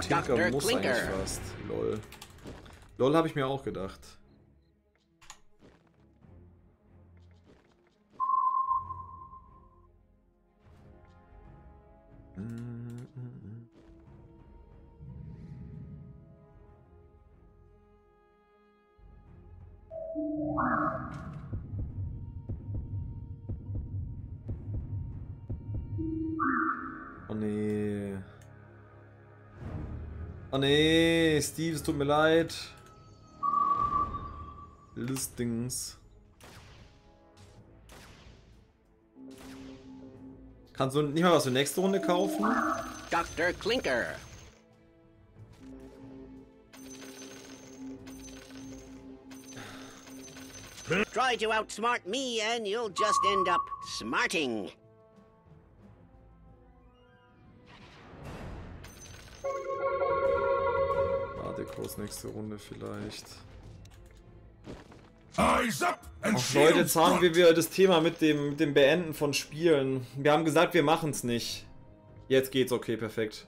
Tinker muss eigentlich fast. Lol. Lol habe ich mir auch gedacht. Steve, es tut mir leid. Listings. Kannst du nicht mal was für nächste Runde kaufen? Dr. Clinker. Try to outsmart me and you'll just end up smarting. Kurz, nächste Runde vielleicht. Ach Leute, jetzt haben wir wieder das Thema mit dem, mit dem Beenden von Spielen. Wir haben gesagt, wir machen es nicht. Jetzt geht's, okay, perfekt.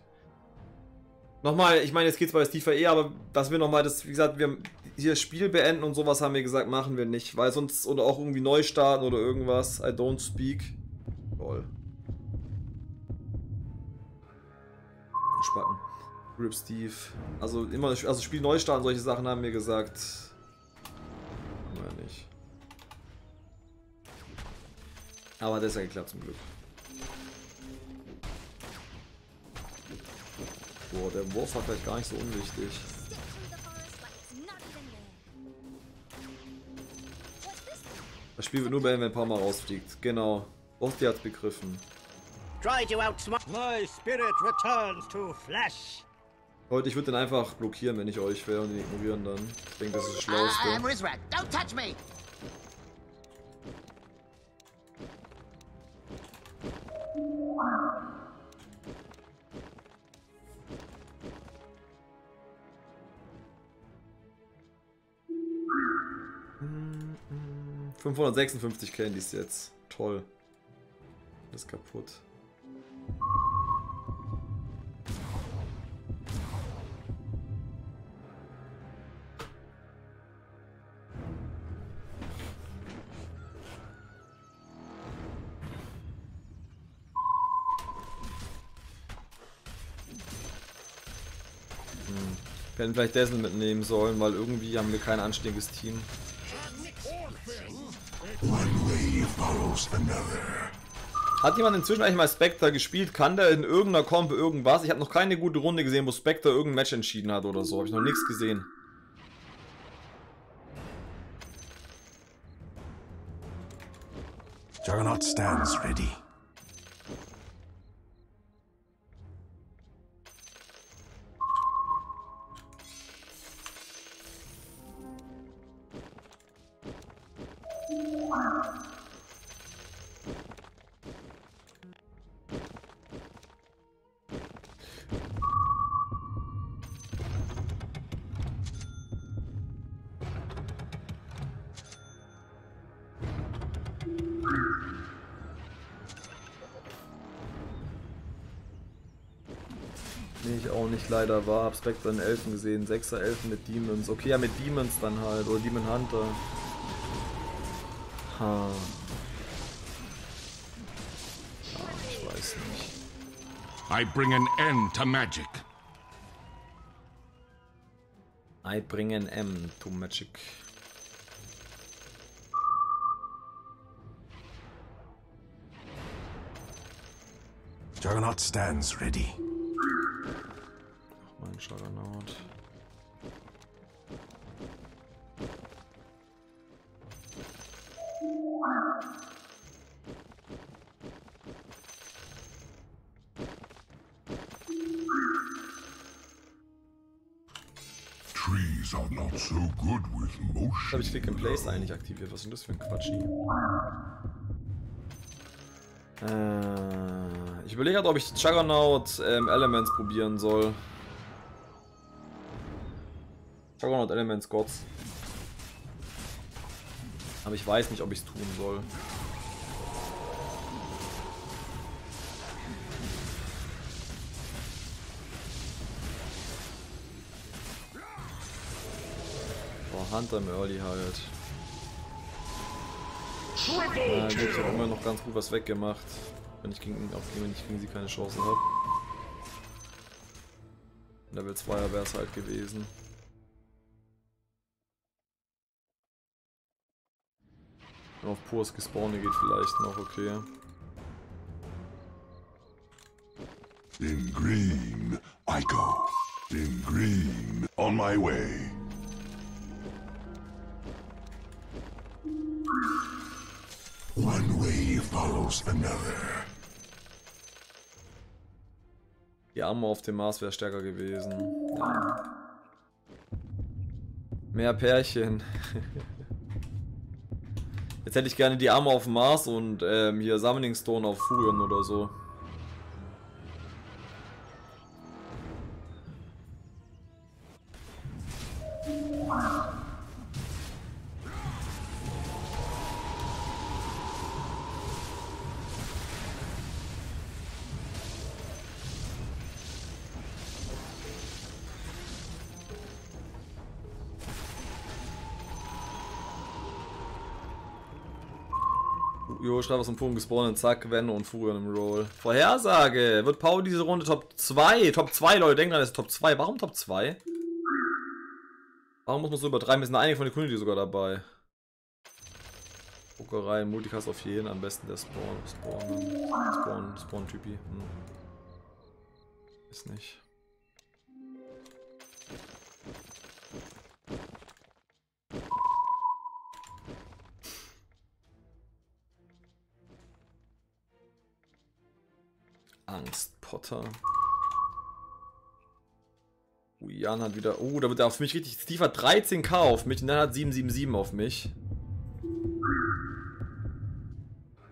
Nochmal, ich meine, jetzt geht's bei Steve eh, aber dass wir nochmal das, wie gesagt, wir hier das Spiel beenden und sowas haben wir gesagt, machen wir nicht. Weil sonst, oder auch irgendwie neu starten oder irgendwas. I don't speak. Lol. Spacken. Rip Steve. Also immer, also Spiel neu starten, solche Sachen haben wir gesagt. Nein, nicht. Aber das ist ja geklappt zum Glück. Boah, der Wurf war vielleicht gar nicht so unwichtig. Das Spiel wird nur beenden, wenn Palmer rausfliegt. Genau. Bosty hat's begriffen. Try to outsmart. My spirit returns to flesh. Leute, ich würde den einfach blockieren, wenn ich euch wäre und ihn ignorieren dann. Ich denke, das ist das Schlauste. Me. Mm, mm, 556 Candies jetzt. Toll. Alles kaputt. Wir hätten vielleicht Dazzle mitnehmen sollen, weil irgendwie haben wir kein anständiges Team. Hat jemand inzwischen eigentlich mal Spectre gespielt? Kann der in irgendeiner Comp irgendwas? Ich habe noch keine gute Runde gesehen, wo Spectre irgendein Match entschieden hat oder so. Habe ich noch nichts gesehen. Juggernaut stands ready. Leider war. Hab Spectre in Elfen gesehen. 6er Elfen mit Demons. Okay, ja mit Demons dann halt. Oder Demon Hunter. Ha. Ja, ich weiß nicht. I bring an end to magic. I bring an M to Magic. Juggernaut stands ready. Mein Juggernaut. Trees are not so good with Jetzt habe motion. ich Click and Place eigentlich aktiviert. Was ist denn das für ein Quatschi? Äh, ich überlege gerade, ob ich Juggernaut ähm, Elements probieren soll. Juggernaut Elements Gods. Aber ich weiß nicht, ob ich es tun soll. Oh, Hunter im Early halt. Na ja, gut, ich habe immer noch ganz gut was weggemacht. Wenn ich gegen ihn aufgehe, wenn ich gegen sie keine Chance habe. Level 2 wäre es halt gewesen. Wenn auf pures Gespawne geht vielleicht noch, okay. In green, I go. In green, on my way. One way follows another. Die Armor auf dem Mars wäre stärker gewesen. Ja. Mehr Pärchen. Jetzt hätte ich gerne die Armor auf dem Mars und ähm, hier Summoning Stone auf Furion oder so. Schreib was vom Punkt gespawnt, zack, Wende und Furion im Roll. Vorhersage! Wird Paul diese Runde Top 2? Top 2, Leute, denkt dran, das ist Top 2. Warum Top 2? Warum muss man so übertreiben? Es sind einige von der Community sogar dabei. Pokerei, Multicast auf jeden, am besten der Spawn. Spawn, Spawn, Spawn-Typi. Hm. Ist nicht. Angst, Potter. Jan hat wieder. Oh, da wird er auf mich richtig. Steve hat 13k auf mich und dann hat 777 auf mich.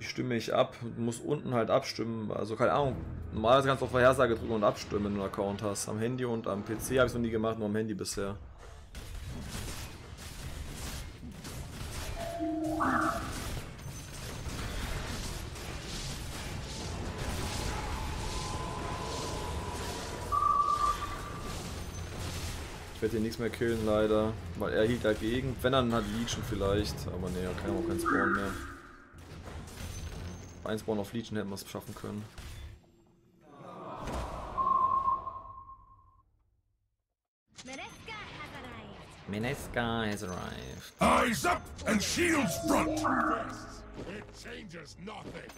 Die stimme ich ab muss unten halt abstimmen. Also keine Ahnung. Normalerweise kannst du auf Vorhersage drücken und abstimmen, wenn du einen Account hast. Am Handy und am PC habe ich es noch nie gemacht, nur am Handy bisher. Werde hier nichts mehr killen, leider. Weil er hielt dagegen. Wenn dann hat Legion vielleicht. Aber ne, er kann auch keinen Spawn mehr. Ein Spawn auf Legion hätten wir es schaffen können. Mineska has arrived. Eyes up and shields front. It changes nothing.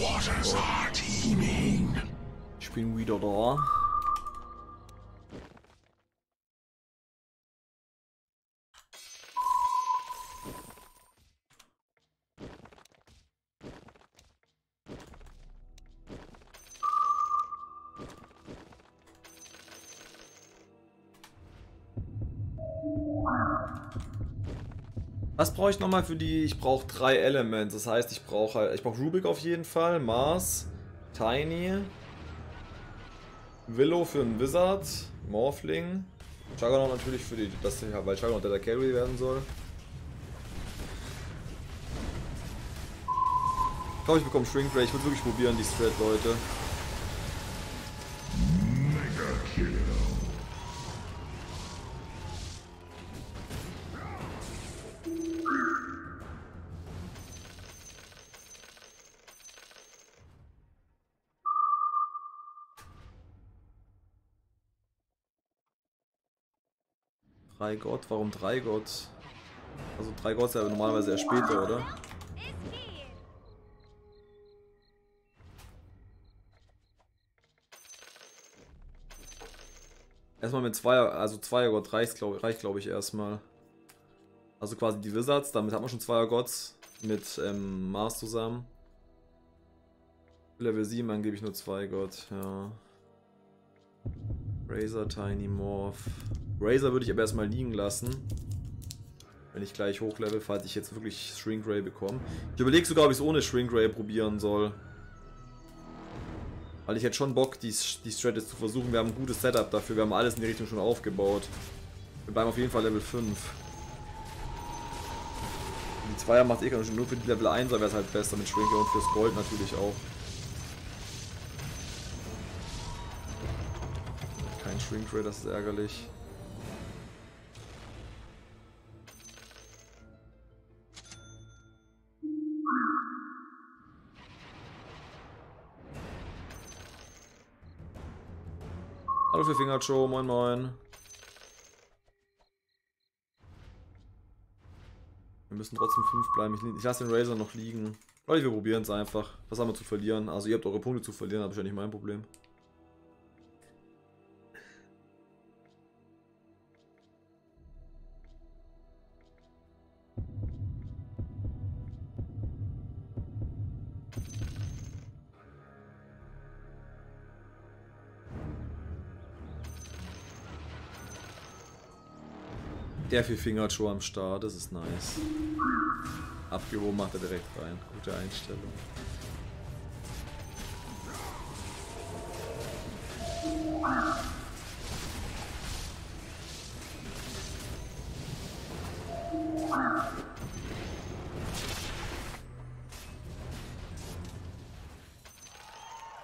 Waters are teeming. Ich bin wieder da. Brauche ich nochmal für die? Ich brauche drei Elements. Das heißt, ich brauche ich brauche Rubik auf jeden Fall, Mars, Tiny, Willow für einen Wizard, Morphling, Juggernaut natürlich für die, das weil Juggernaut der Carry werden soll. Ich glaube, ich bekomme Shrink Ray. Ich würde wirklich probieren, die Strat, Leute. Drei Gott, warum drei Gott? Also drei Gott ist ja normalerweise erst später, oder? Erstmal mit Zweier, also Zweier Gott reicht, glaube reicht, glaub ich, erstmal. Also quasi die Wizards, damit hat man schon Zweier Gods mit ähm, Mars zusammen. Level 7, dann gebe ich nur zwei Gott, ja. Razor, Tiny Morph. Razor würde ich aber erstmal liegen lassen. Wenn ich gleich hochlevel, falls ich jetzt wirklich Shrink Ray bekomme. Ich überlege sogar, ob ich es ohne Shrink Ray probieren soll. Weil ich hätte schon Bock, die, die Strat jetzt zu versuchen. Wir haben ein gutes Setup dafür. Wir haben alles in die Richtung schon aufgebaut. Wir bleiben auf jeden Fall Level 5. Die Zweier macht eh keinen. Nur für die Level 1 wäre es halt besser mit Shrinker und fürs Gold natürlich auch. Shrink Ray, das ist ärgerlich. Hallo für Fingercho, moin moin. Wir müssen trotzdem 5 bleiben. Ich, ich lasse den Razor noch liegen. Leute, wir probieren es einfach. Was haben wir zu verlieren? Also ihr habt eure Punkte zu verlieren, das ist ja nicht mein Problem. Der viel Fingerschuh am Start, das ist nice. Abgehoben macht er direkt rein. Gute Einstellung.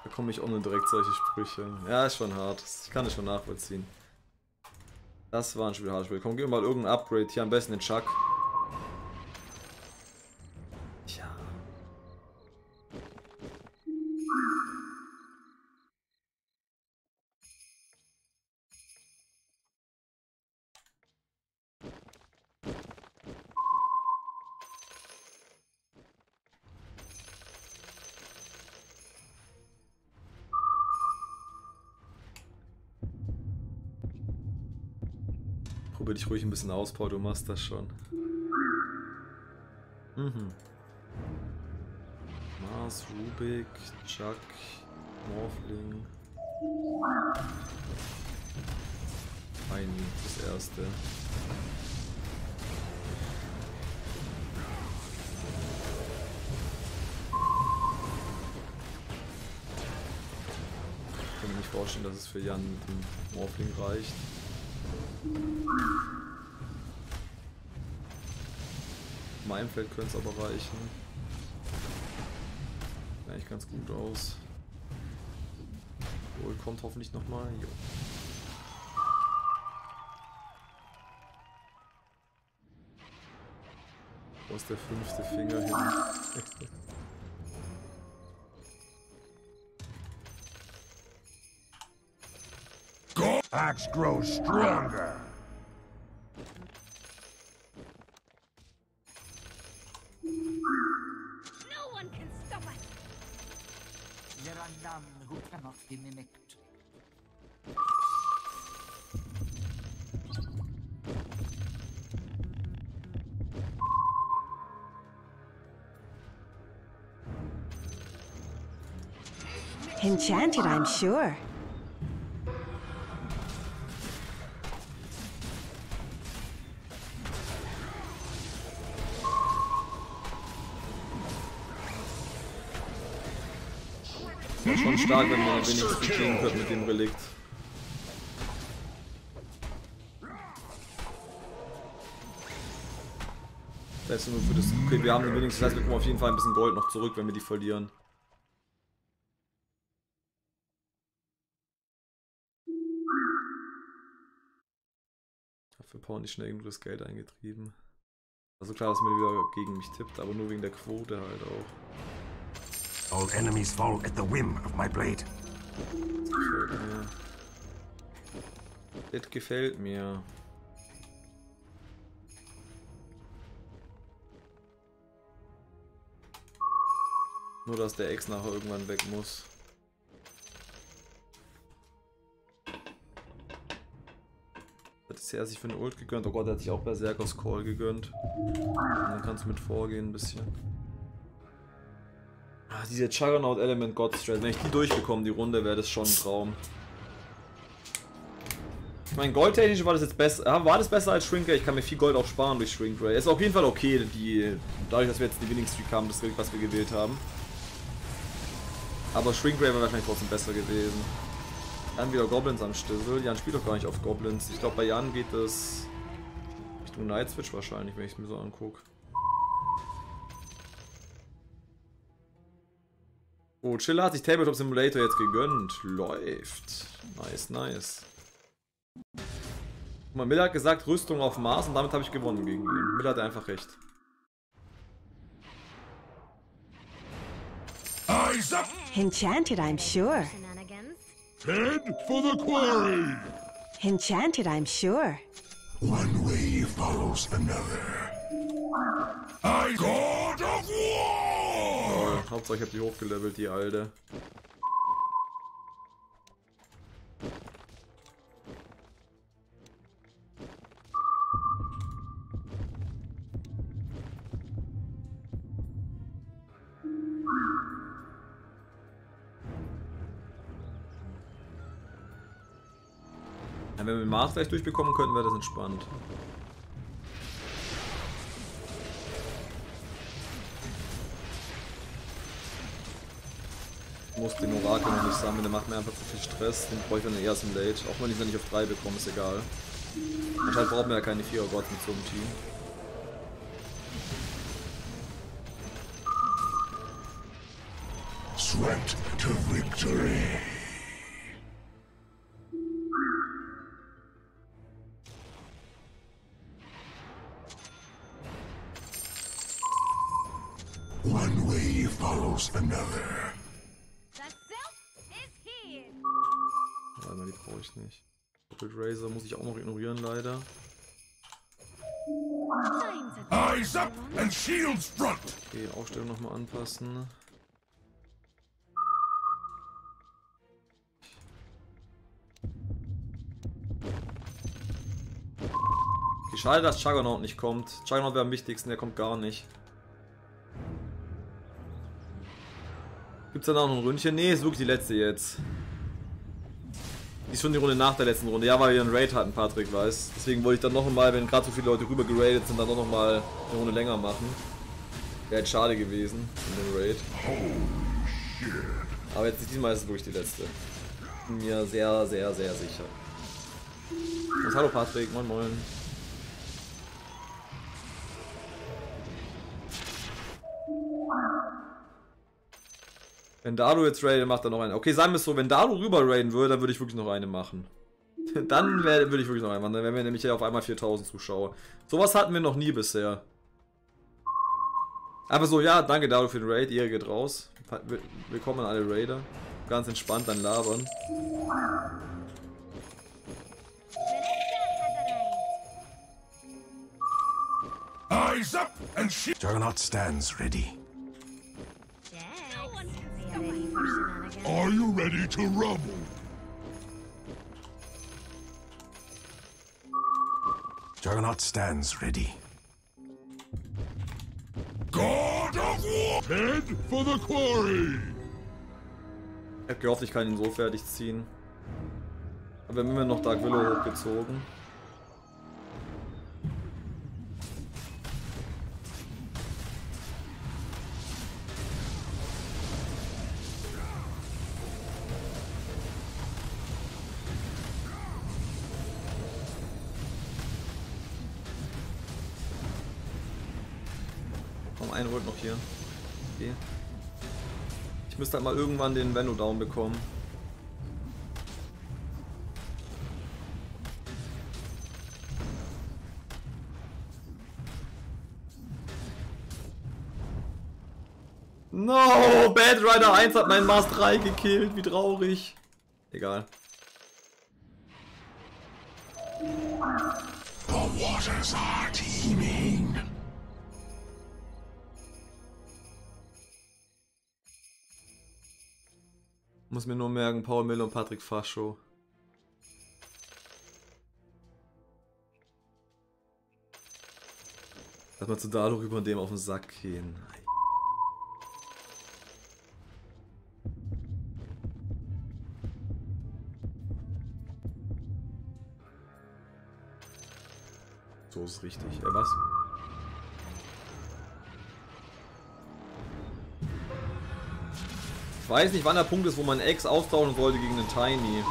Bekomme ich ohne direkt solche Sprüche. Ja, ist schon hart. Ich kann es schon nachvollziehen. Das war ein Spiel Spiel. Komm, gib mal irgendein Upgrade. Hier am besten den Chuck. Probier dich ruhig ein bisschen aus, Paul, du machst das schon. Mhm. Mars, Rubik, Chuck, Morphling. Ein, das erste. Ich kann mir nicht vorstellen, dass es für Jan mit dem Morphling reicht. Meinem Feld könnte es aber reichen. Sieht eigentlich ganz gut aus. Wohl kommt hoffentlich nochmal. Wo ist der fünfte Finger hin? Axe grows stronger. No one can stop us. There are none who cannot be mimicked. Enchanted, I'm sure. Stark, wenn wir wenigstens kriegen könnten mit dem Relikt. Das heißt nur für das. Okay, wir haben den wenigstens. Das heißt, wir kommen auf jeden Fall ein bisschen Gold noch zurück, wenn wir die verlieren. Für Pawn nicht schnell genug das Geld eingetrieben. Also klar, dass man wieder gegen mich tippt, aber nur wegen der Quote halt auch. All enemies fall at the whim of my blade. Das gefällt mir. Nur, dass der Ex nachher irgendwann weg muss. Hat es er sich für eine Ult gegönnt? Oh Gott, er hat sich auch Berserkers Call gegönnt. Und dann kannst du mit vorgehen ein bisschen. Ah, diese Juggernaut Element God Strat. Wenn ich die durchbekomme, die Runde, wäre das schon ein Traum. Ich meine, goldtechnisch war das jetzt besser. ja, War das besser als Shrink Ray? Ich kann mir viel Gold auch sparen durch Shrink Ray. Ist auf jeden Fall okay, die, dadurch, dass wir jetzt die Winning Streak haben, das Bild, was wir gewählt haben. Aber Shrink Ray wäre wahrscheinlich trotzdem besser gewesen. Dann wieder Goblins am Stissel. Jan spielt doch gar nicht auf Goblins. Ich glaube, bei Jan geht es Richtung Night Switch wahrscheinlich, wenn ich es mir so angucke. Oh, Chiller hat sich Tabletop Simulator jetzt gegönnt. Läuft. Nice, nice. Guck mal, Miller hat gesagt, Rüstung auf Mars und damit habe ich gewonnen gegen ihn. Miller hat einfach recht. Eyes up! Enchanted, I'm sure. Head for the quarry! Enchanted, I'm sure. One way follows another. I God of War! Hauptsache ich habe die hochgelevelt, die alte. Wenn wir Mars gleich durchbekommen könnten, wäre das entspannt. Muss den Orakel noch nicht sammeln, der macht mir einfach zu viel Stress. Den brauche ich dann erst im Late. Auch wenn ich ihn nicht auf 3 bekomme, ist egal. Anscheinend brauchen wir ja keine 4 Gott mit so einem Team. Swept to victory. Okay, Aufstellung nochmal anpassen. Okay, schade, dass Juggernaut nicht kommt. Juggernaut wäre am wichtigsten, der kommt gar nicht. Gibt's da noch ein Ründchen? Nee, ist wirklich die letzte jetzt. Die ist schon die Runde nach der letzten Runde. Ja, weil wir einen Raid hatten, Patrick weiß. Deswegen wollte ich dann noch einmal, wenn gerade so viele Leute rüber geradet sind, dann noch mal eine Runde länger machen. Wäre jetzt schade gewesen in dem Raid. Aber jetzt diesmal ist es wirklich die letzte. Bin mir sehr, sehr, sehr sicher. Und hallo Patrick, moin moin. Wenn Dalu jetzt raidet, macht er noch eine. Okay, sagen wir es so, wenn Dalu rüber raiden würde, dann würde ich wirklich noch eine machen. dann wär, würde ich wirklich noch eine machen. Dann wären wir nämlich ja auf einmal 4000 Zuschauer. Sowas hatten wir noch nie bisher. Aber so, ja, danke Dalu für den Raid. Ihr geht raus. Will- Willkommen an alle Raider. Ganz entspannt dann labern. Eyes up and shield. Juggernaut stands ready. Are you ready to rumble? Juggernaut stands ready. God of War! Head for the quarry! Ich hab gehofft, ich kann ihn so fertig ziehen. Aber wir haben immer noch Dark Willow hochgezogen. Hier. Okay. Ich müsste halt mal irgendwann den Vendo down bekommen. No, Bad Rider 1 hat meinen Mars 3 gekillt, wie traurig. Egal. The waters are teeming. Muss mir nur merken, Paul Miller und Patrick Fascho. Lass mal zu Dalo rüber und dem auf den Sack gehen. So ist richtig. Äh, was? Ich weiß nicht, wann der Punkt ist, wo man Ex austauschen sollte gegen einen Tiny.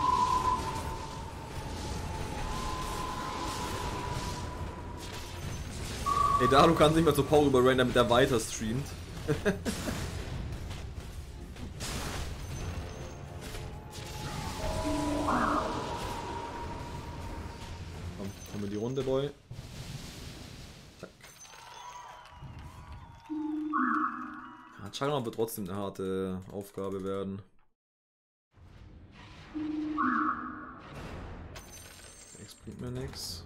Ey, da du kannst nicht mehr zu Paul überrennen, damit er weiter streamt. China wird trotzdem eine harte Aufgabe werden. X bringt mir nix.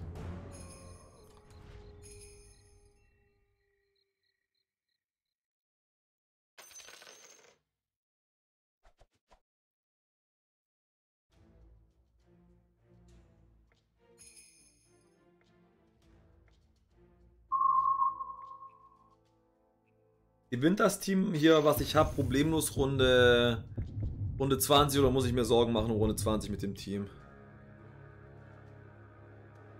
Gewinnt das Team hier, was ich habe, problemlos Runde, Runde 20 oder muss ich mir Sorgen machen um Runde 20 mit dem Team?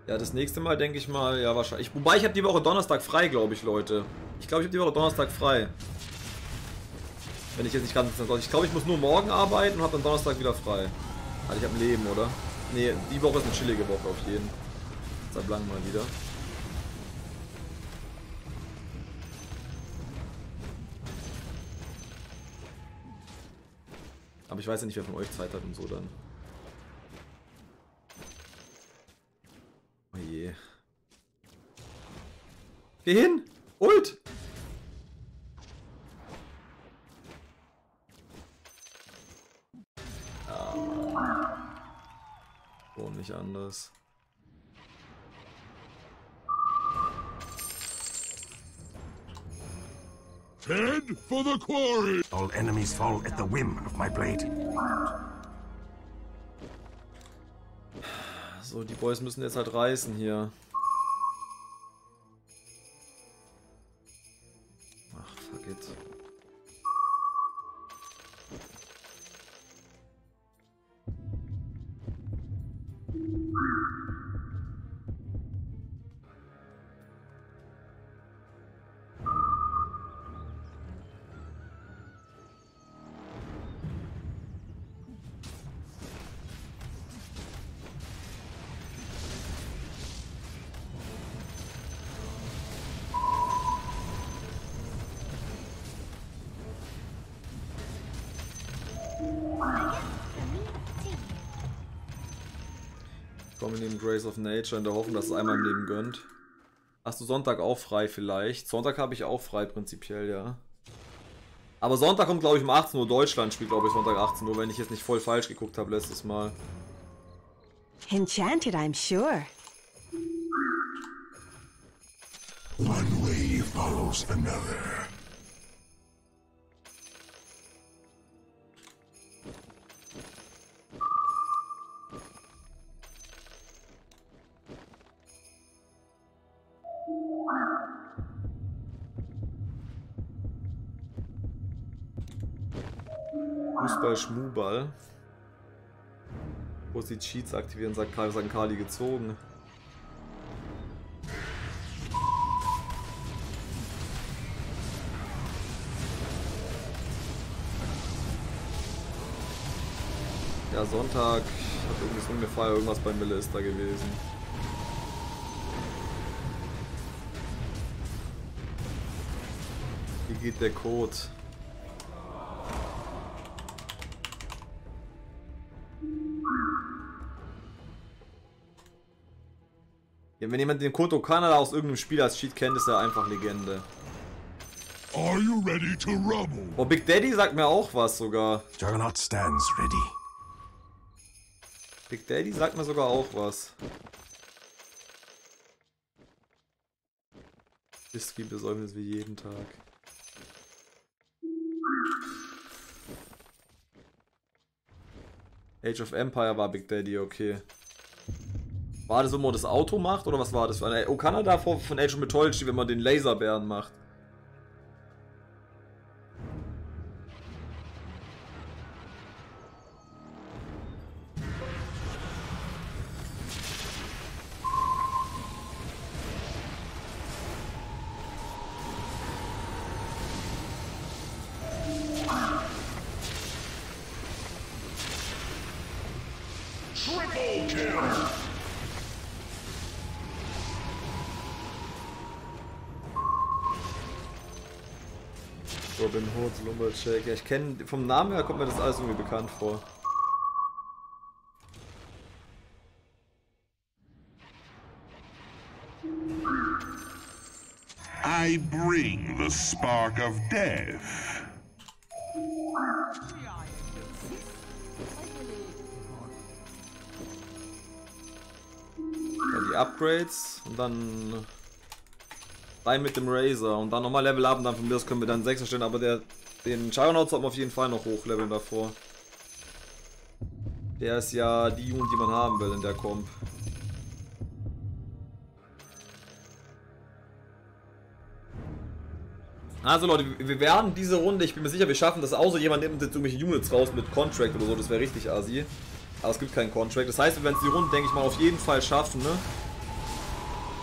Ja, das nächste Mal denke ich mal, ja wahrscheinlich. Wobei ich habe die Woche Donnerstag frei, glaube ich, Leute. Ich glaube, ich habe die Woche Donnerstag frei. Wenn ich jetzt nicht ganz... Ich glaube, ich muss nur morgen arbeiten und habe dann Donnerstag wieder frei. Also ich habe ein Leben, oder? Nee, die Woche ist eine chillige Woche auf jeden. Seit langem mal wieder. Ich weiß ja nicht, wer von euch Zeit hat und so dann. Oh je. Geh hin! Ult! Ah. Oh, nicht anders. Head for the quarry! All enemies fall at the whim of my blade. So, die Boys müssen jetzt halt reißen hier. Grace of Nature in der Hoffnung, dass es einmal im Leben gönnt. Hast du Sonntag auch frei vielleicht? Sonntag habe ich auch frei prinzipiell, ja. Aber Sonntag kommt glaube ich um 18 Uhr Deutschland spielt glaube ich Sonntag 18 Uhr, wenn ich jetzt nicht voll falsch geguckt habe letztes Mal. Enchanted, I'm sure. One way follows another. Fußball Schmuball. Wo sie Cheats aktivieren, sagt Karl St. Kali gezogen. Ja, Sonntag hat irgendwie so ungefähr irgendwas bei Mille ist da gewesen. Wie geht der Code? Wenn jemand den Code Kanada aus irgendeinem Spiel als Cheat kennt, ist er einfach Legende. Are you ready to rumble? Oh, Big Daddy sagt mir auch was sogar. Juggernaut stands ready. Big Daddy sagt mir sogar auch was. Whisky-Besäumnis wie jeden Tag. Age of Empire war Big Daddy, okay. War das, wenn man das Auto macht oder was war das? Oh, Kanada von Age of Mythology, wenn man den Laserbären macht. Robin Hood, Lumberjack. Ja, ich kenne, vom Namen her kommt mir das alles irgendwie bekannt vor. I bring the spark of death. Ja, die Upgrades und dann rein mit dem Razor und dann nochmal Level up und dann von mir aus können wir dann 6 erstellen, aber der, den Juggernaut sollten wir auf jeden Fall noch hochleveln davor. Der ist ja die Unit, die man haben will in der Comp. Also Leute, wir werden diese Runde, ich bin mir sicher, wir schaffen das, außer jemand nimmt jetzt irgendwelche Units raus mit Contract oder so, das wäre richtig assi. Aber es gibt keinen Contract. Das heißt, wir werden die Runde, denke ich mal, auf jeden Fall schaffen, ne?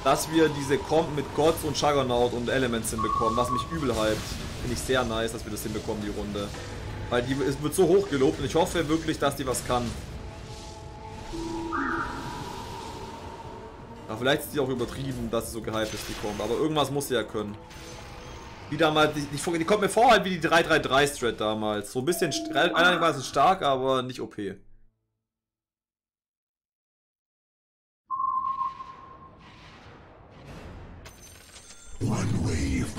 Dass wir diese Comp mit Gods und Juggernaut und Elements hinbekommen, was mich übel hypt. Finde ich sehr nice, dass wir das hinbekommen, die Runde. Weil die es wird so hoch gelobt und ich hoffe wirklich, dass die was kann. Ja, vielleicht ist die auch übertrieben, dass sie so gehypt ist, die Comp. Aber irgendwas muss sie ja können. Die damals, die, die, die kommt mir vor halt wie die 333-Strat damals. So ein bisschen, einigermaßen stark, aber nicht OP. One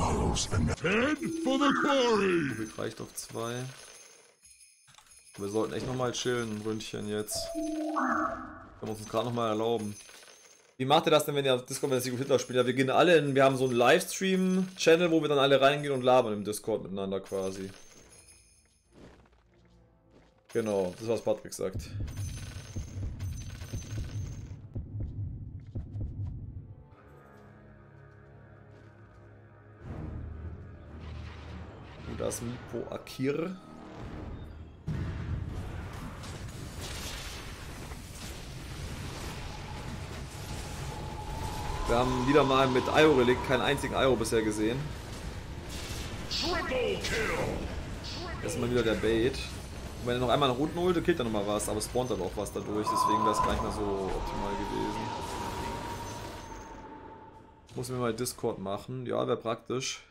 Head for the quarry! Rubik reicht auf zwei. Wir sollten echt nochmal chillen, ein Ründchen jetzt. Können wir uns gerade nochmal erlauben. Wie macht ihr das denn, wenn ihr auf Discord, wenn ihr Secret Hitler spielt? Ja, wir gehen alle in, wir haben so einen Livestream-Channel, wo wir dann alle reingehen und labern im Discord miteinander quasi. Genau, das ist was Patrick sagt. Und da ist Mipo Akir. Wir haben wieder mal mit Io-Relikt keinen einzigen Io bisher gesehen. Das ist mal wieder der Bait. Und wenn er noch einmal nach unten holt, killt er nochmal was, aber spawnt aber auch was dadurch, deswegen wäre es gar nicht mehr so optimal gewesen. Muss mir mal Discord machen, ja, wäre praktisch.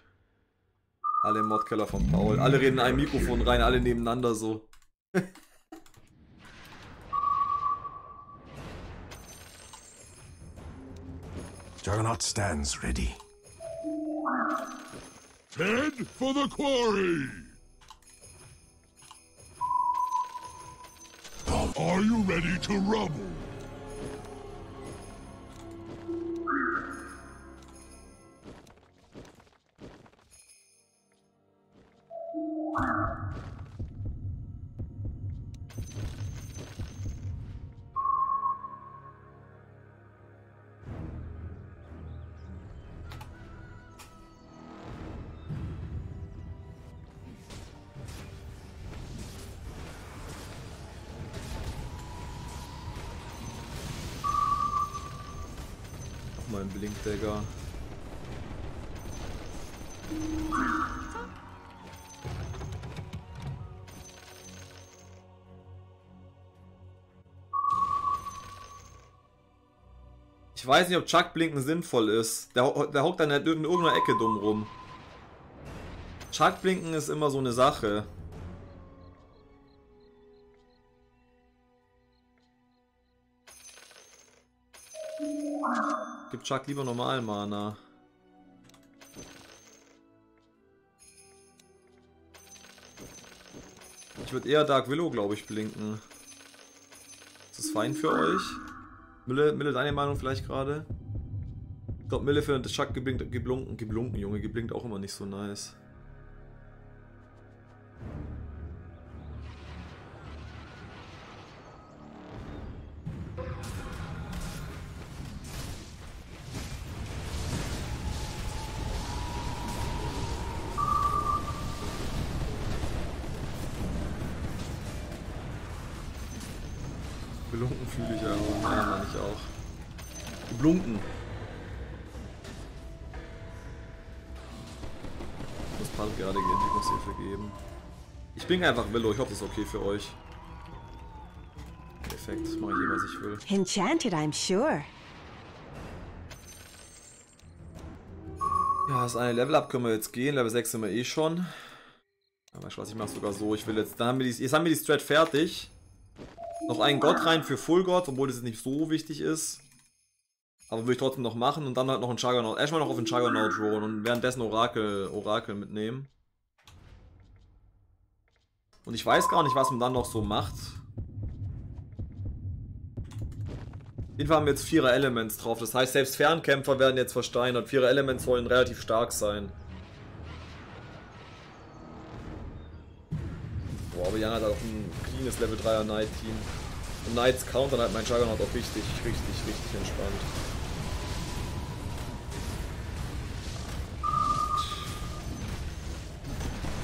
Alle im Modkeller von Paul, alle reden in ein Mikrofon rein, alle nebeneinander so. Juggernaut stands ready. Head for the quarry! Are you ready to rumble? Weiß nicht, ob Chuck Blinken sinnvoll ist. Der, der hockt dann halt in irgendeiner Ecke dumm rum. Chuck Blinken ist immer so eine Sache. Gib Chuck lieber normal Mana. Ich würde eher Dark Willow, glaube ich, blinken. Ist das fein für euch? Mille, Mille, deine Meinung vielleicht gerade? Ich glaube, Mille findet Chuck geblinkt, geblunken, geblunken, Junge, geblinkt auch immer nicht so nice. Ich bin einfach Willow, ich hoffe, das ist okay für euch. Perfekt, mache ich eh, was ich will. Enchanted, I'm sure. Ja, das eine Level Up können wir jetzt gehen. Level 6 sind wir eh schon. Aber ich weiß, ich mache sogar so. Ich will jetzt. Dann haben wir die, jetzt haben wir die Strat fertig. Noch einen Gott rein für Full God, obwohl das jetzt nicht so wichtig ist. Aber würde ich trotzdem noch machen und dann halt noch einen Juggernaut. Erstmal noch auf den Juggernaut rollen und währenddessen Orakel, Orakel mitnehmen. Und ich weiß gar nicht, was man dann noch so macht. Auf jeden Fall haben wir jetzt vierer Elements drauf. Das heißt, selbst Fernkämpfer werden jetzt versteinert. Vierer Elements sollen relativ stark sein. Boah, aber Jan hat auch ein cleanes Level 3er Knight Team. Und Knights countern halt mein Juggernaut auch richtig, richtig, richtig entspannt.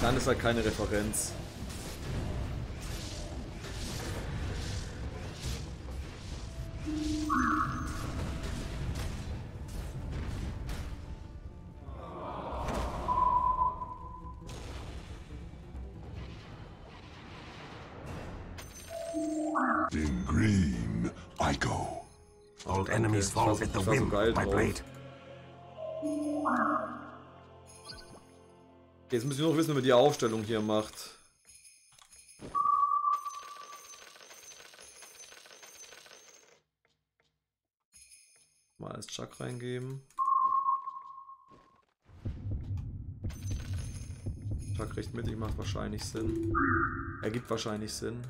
Dann ist halt keine Referenz. The ich so geil drauf. blade. Jetzt müssen wir noch wissen, wie man die Aufstellung hier macht. Mal als Chuck reingeben. Chuck recht mittig macht wahrscheinlich Sinn. Ergibt wahrscheinlich Sinn.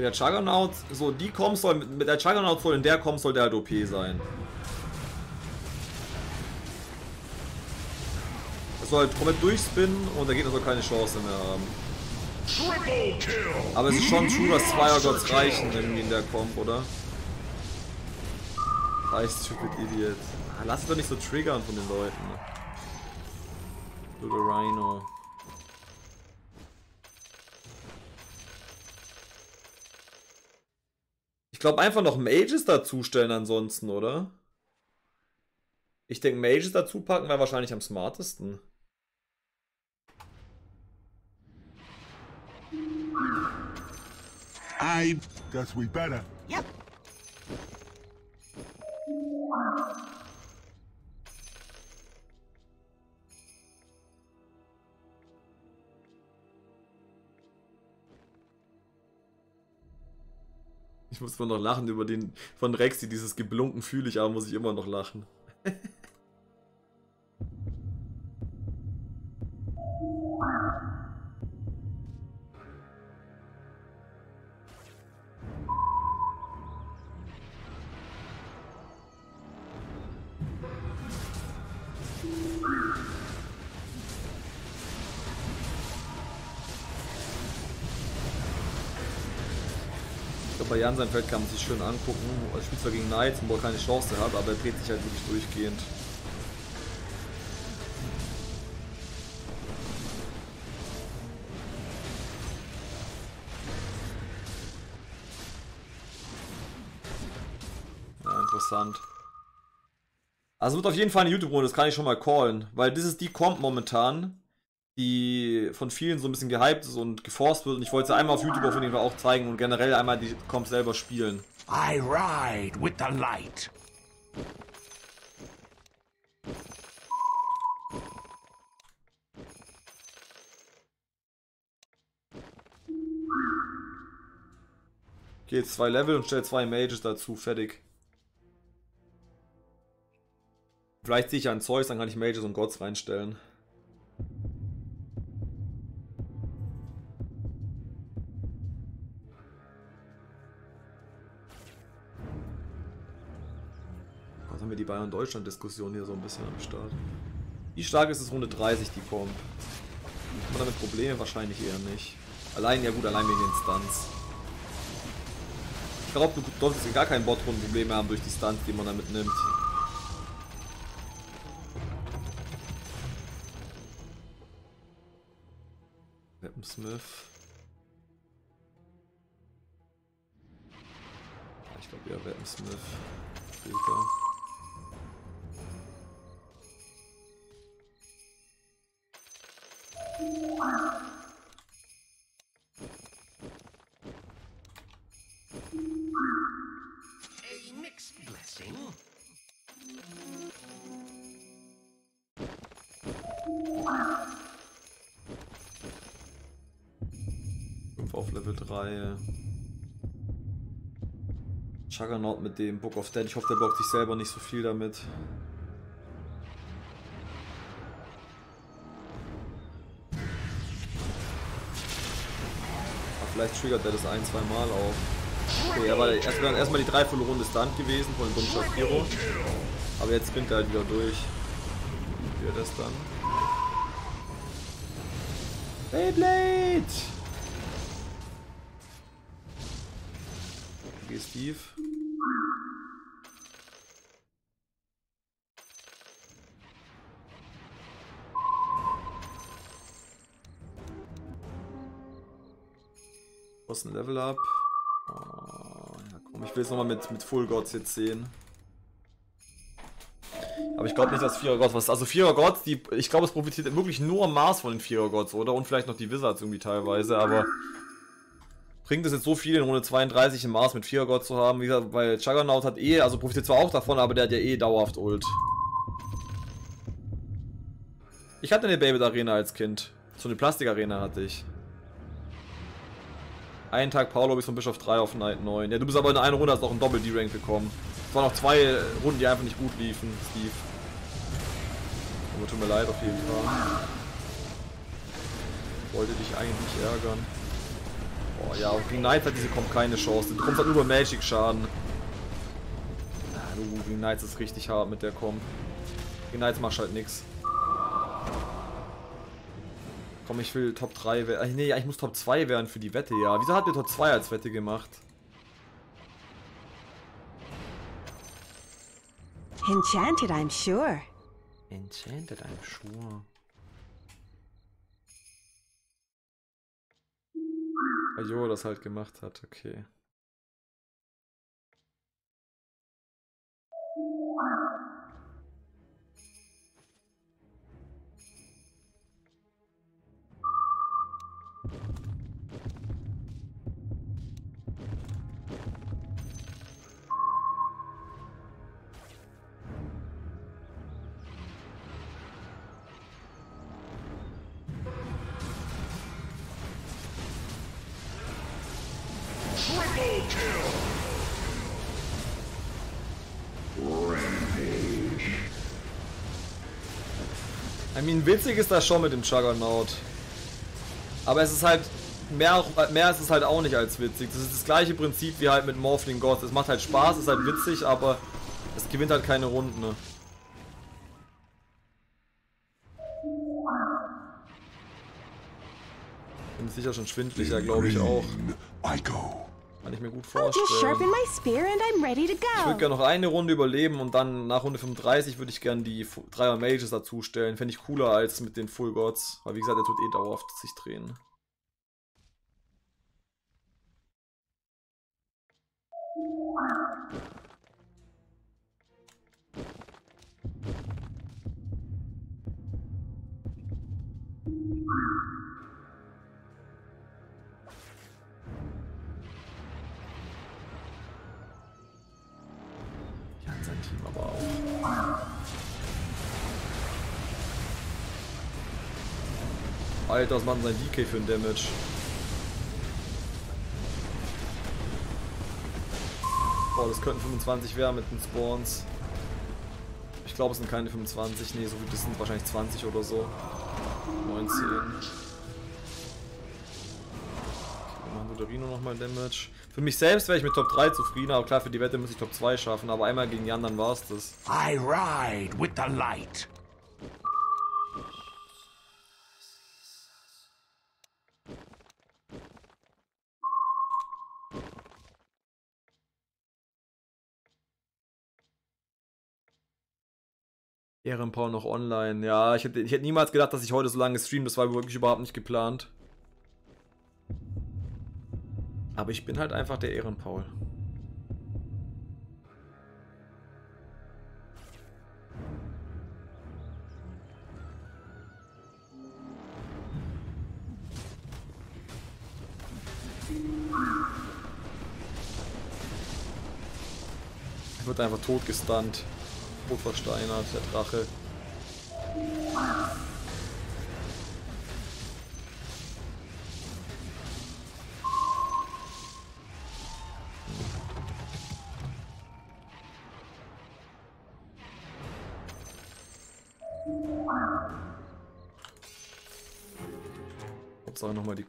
Der Juggernaut, so die Comp soll, mit der Juggernaut soll in der Comp soll der halt OP sein. Das soll halt komplett durchspinnen und der Gegner soll keine Chance mehr haben. Aber es ist schon true, dass Zweier Gods reichen irgendwie in der Comp, oder? I stupid idiot. Ah, Lass dich doch nicht so triggern von den Leuten. Du Rhino. Glaube einfach noch Mages dazustellen ansonsten, oder? Ich denke Mages dazu packen wäre wahrscheinlich am smartesten. I Guess we better. Yep. Ich muss immer noch lachen über den von Rexy, dieses geblunken fühle ich, aber muss ich immer noch lachen. bei Jan sein Feld kann man sich schön angucken. Er spielt zwar gegen Knights, wo er keine Chance hat, aber er dreht sich halt wirklich durchgehend. Ja, interessant. Also wird auf jeden Fall eine YouTube-Runde, das kann ich schon mal callen, weil das ist die Comp momentan, die von vielen so ein bisschen gehypt ist und geforst wird und ich wollte sie einmal auf YouTube auf jeden Fall auch zeigen und generell einmal die Comp selber spielen. I ride with the light. Geh jetzt zwei Level und stell zwei Mages dazu, fertig. Vielleicht sehe ich einen Zeus, dann kann ich Mages und Gods reinstellen. Haben wir die Bayern-Deutschland-Diskussion hier so ein bisschen am Start? Wie stark ist es Runde 30, die Comp? Hat man damit Probleme? Wahrscheinlich eher nicht. Allein, ja gut, allein wegen den Stunts. Ich glaube, du solltest gar kein Bot-Runden-Probleme haben durch die Stunts, die man damit nimmt. Weaponsmith. Ich glaube eher Weapon Smith. Auf Level 3. Juggernaut mit dem Book of Dead. Ich hoffe, der blockt sich selber nicht so viel damit. Vielleicht triggert er das ein, zwei Mal auch. Okay, er war erstmal erst die dreiviertel Runde Stunt gewesen von dem Hero. Aber jetzt spinnt er halt wieder durch. Wie er das dann? Beyblade! Okay, Steve. Was ein Level Up? Oh, ja, komm, ich will es nochmal mit, mit Full Gods jetzt sehen. Aber ich glaube nicht, dass Vierer Gods was. Also Vierer Gods, die, ich glaube, es profitiert wirklich nur Mars von den Vierer Gods, oder? Und vielleicht noch die Wizards irgendwie teilweise, aber bringt es jetzt so viel in Runde 32 im Mars mit Vierer Gods zu haben? Wie gesagt, weil Juggernaut hat eh, also profitiert zwar auch davon, aber der hat ja eh dauerhaft Ult. Ich hatte eine Baby Arena als Kind. So eine Plastikarena hatte ich. Einen Tag Paulo bis von Bischof 3 auf Night 9. Ja, du bist aber in einer Runde hast noch einen Doppel D-Rank bekommen. Es waren noch zwei Runden, die einfach nicht gut liefen, Steve. Aber tut mir leid auf jeden Fall. Wollte dich eigentlich ärgern. Boah, ja, und gegen Knights hat diese kommt keine Chance. Du kommst halt über Magic Schaden. Ah, du, gegen Knights ist richtig hart mit der Comp. Gegen Knights machst halt nix. Komm, ich will Top 3 werden. Nee, ich muss Top 2 werden für die Wette, ja. Wieso hat mir Top 2 als Wette gemacht? Enchanted, I'm sure. Enchanted, I'm sure. Weil Jo das halt gemacht hat, okay. Triple kill! I mean, witzig ist das schon mit dem Juggernaut. Aber es ist halt, mehr, mehr ist es halt auch nicht als witzig. Das ist das gleiche Prinzip wie halt mit Morphling Gods. Es macht halt Spaß, ist halt witzig, aber es gewinnt halt keine Runden. Ne? Bin sicher schon schwindlicher, glaube ich auch. I go. Kann ich mir gut sharpen vorstellen. Ich würde gerne noch eine Runde überleben und dann nach Runde 35 würde ich gerne die Dreier Mages dazu stellen. Fände ich cooler als mit den Full Gods. Weil wie gesagt, der tut eh dauerhaft sich drehen. Auch. Alter, was macht denn sein DK für ein Damage? Boah, das könnten 25 werden mit den Spawns. Ich glaube, es sind keine 25. Nee, so viel, das sind wahrscheinlich 20 oder so. 19. Dodorino nochmal Damage. Für mich selbst wäre ich mit Top 3 zufrieden, aber klar, für die Wette muss ich Top 2 schaffen. Aber einmal gegen Jan, dann war es das. I ride with the light. Ehrenpaul noch online. Ja, ich hätte, ich hätte niemals gedacht, dass ich heute so lange streame. Das war wirklich überhaupt nicht geplant. Aber ich bin halt einfach der Ehrenpaul. Er wird einfach tot gestunt. Tot versteinert, der Drache.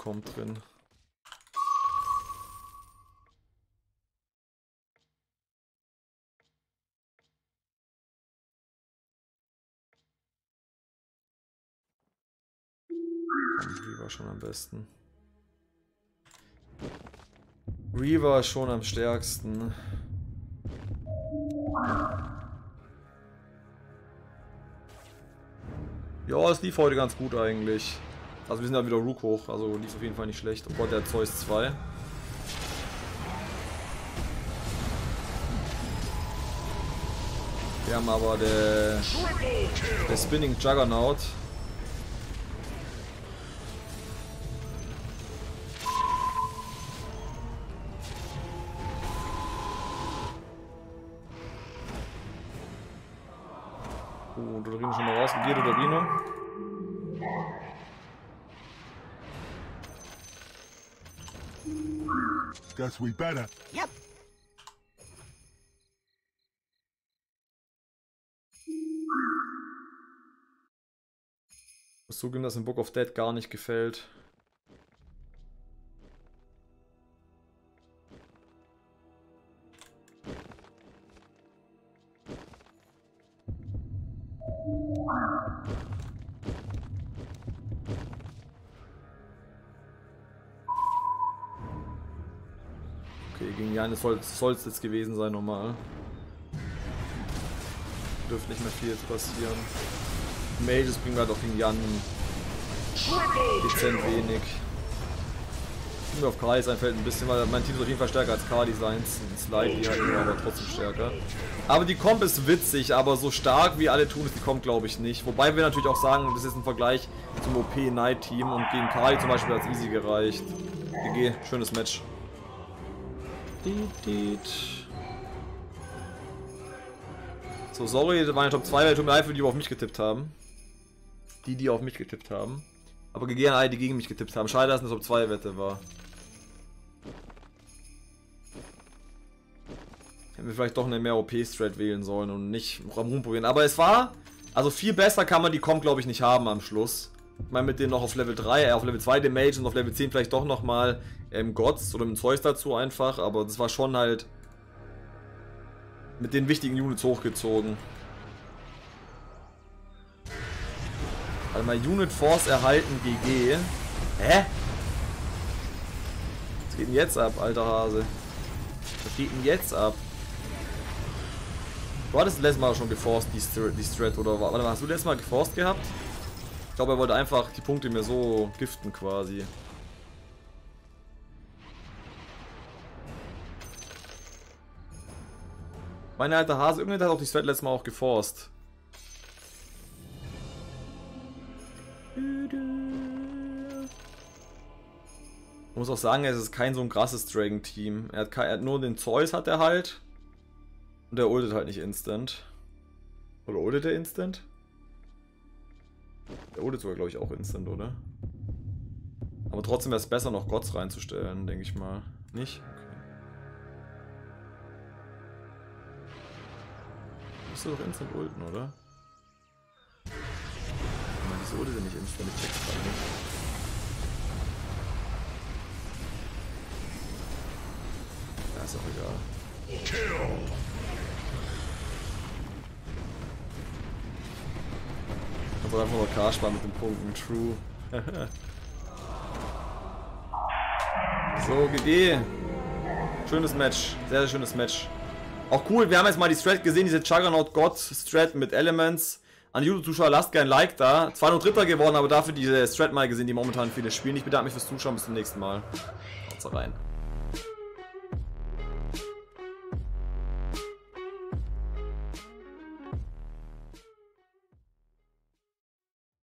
Kommt drin. Reaver schon am besten. Reaver schon am stärksten. Ja, es lief heute ganz gut eigentlich. Also wir sind ja wieder Rook hoch, also lief auf jeden Fall nicht schlecht. Oh Gott, der Zeus 2. Wir haben aber der, der Spinning Juggernaut. Oh, Dodorino schon mal rausgeht, Dodorino. Guess we better. Yep. Ich muss zugeben, dass im Book of Dead gar nicht gefällt. Janis soll es jetzt gewesen sein normal. Dürfte nicht mehr viel jetzt passieren. Mages bringen halt auch gegen Jan dezent wenig. Mir auf Kali sein fällt ein bisschen, weil mein Team ist auf jeden Fall stärker als Kali seins. Slightly halt aber trotzdem stärker. Aber die Comp ist witzig, aber so stark wie alle tun es, die Comp glaube ich nicht. Wobei wir natürlich auch sagen, das ist ein Vergleich zum OP Night Team und gegen Kali zum Beispiel hat es easy gereicht. GG, schönes Match. So, sorry, das war eine Top 2, weil tut mir leid die, auf mich getippt haben. Die, die auf mich getippt haben. Aber GG an alle, die gegen mich getippt haben. Schade, dass es eine Top 2 Wette war. Hätten wir vielleicht doch eine mehr OP-Strat wählen sollen und nicht Ramon probieren. Aber es war, also viel besser kann man die Comp, glaube ich, nicht haben am Schluss. Ich meine, mit denen noch auf Level 3, äh, auf Level 2 den Mage und auf Level 10 vielleicht doch nochmal ähm, Gods oder mit Zeus dazu einfach. Aber das war schon halt mit den wichtigen Units hochgezogen. Warte mal, Unit Force erhalten GG. Hä? Was geht denn jetzt ab, alter Hase? Was geht denn jetzt ab? Du hattest letztes Mal schon geforst, die, Str die Strat, oder warte mal, hast du letztes Mal geforst gehabt? Ich glaube, er wollte einfach die Punkte mir so giften quasi. Meine alte Hase, irgendjemand hat auch die Strat letztes Mal auch geforst. Ich muss auch sagen, es ist kein so ein krasses Dragon-Team. Er, er hat nur den Zeus hat er halt. Und der ultet halt nicht instant. Oder ultet er instant? Der ultet sogar, glaube ich, auch instant, oder? Aber trotzdem wäre es besser, noch Gods reinzustellen, denke ich mal. Nicht? Okay. Müsste doch instant ulten, oder? Ich meine, wieso ultet er nicht instant? Ich check's gerade nicht. Ja, ist auch egal. Kannst auch einfach nur K sparen mit den Punkten. True. so, GG. Schönes Match. Sehr, sehr schönes Match. Auch cool, wir haben jetzt mal die Strat gesehen, diese Juggernaut God Strat mit Elements. An YouTube-Zuschauer lasst gerne ein Like da. Zwar nur Dritter geworden, aber dafür diese Strat mal gesehen, die momentan viele spielen. Ich bedanke mich fürs Zuschauen. Bis zum nächsten Mal. Haut's rein.